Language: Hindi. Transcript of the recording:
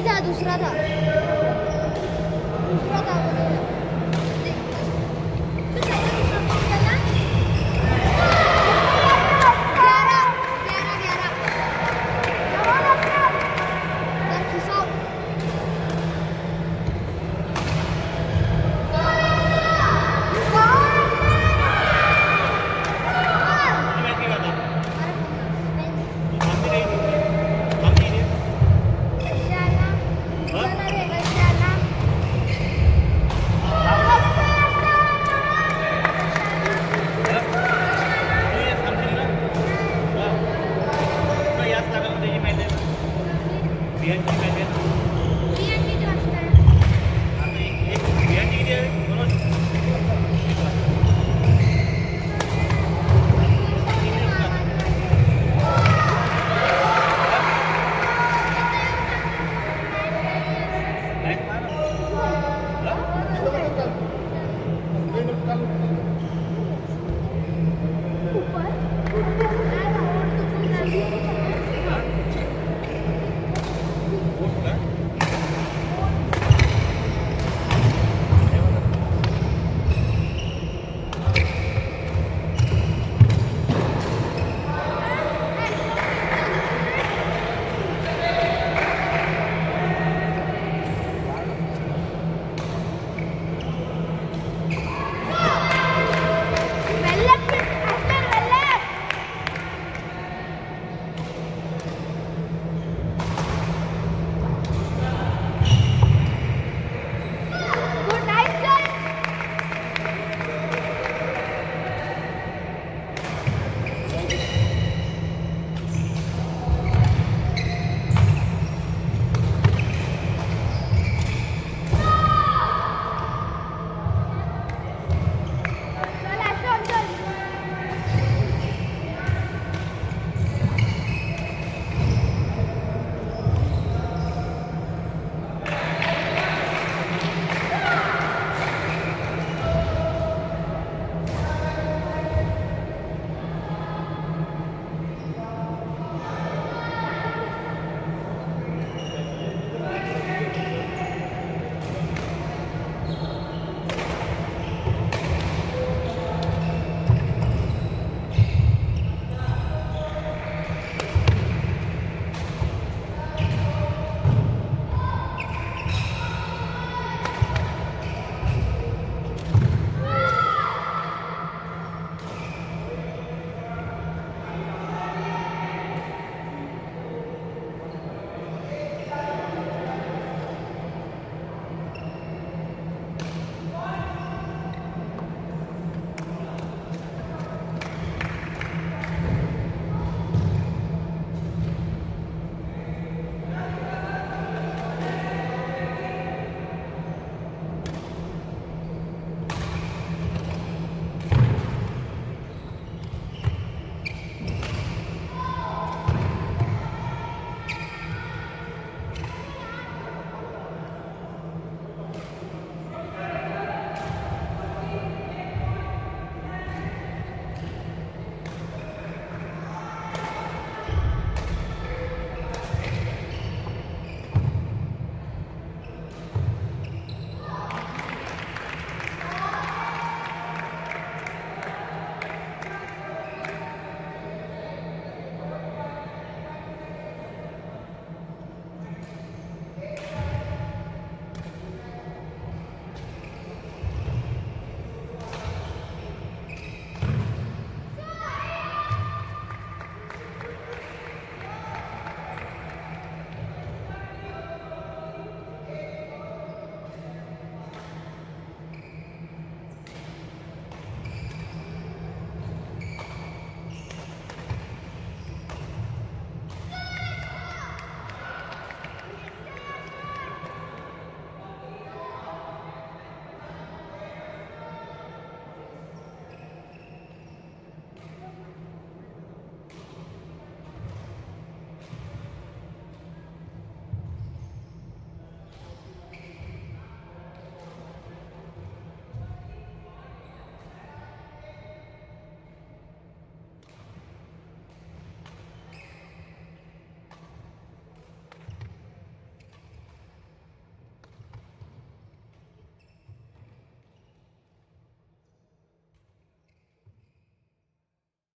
था दूसरा था। दूसरा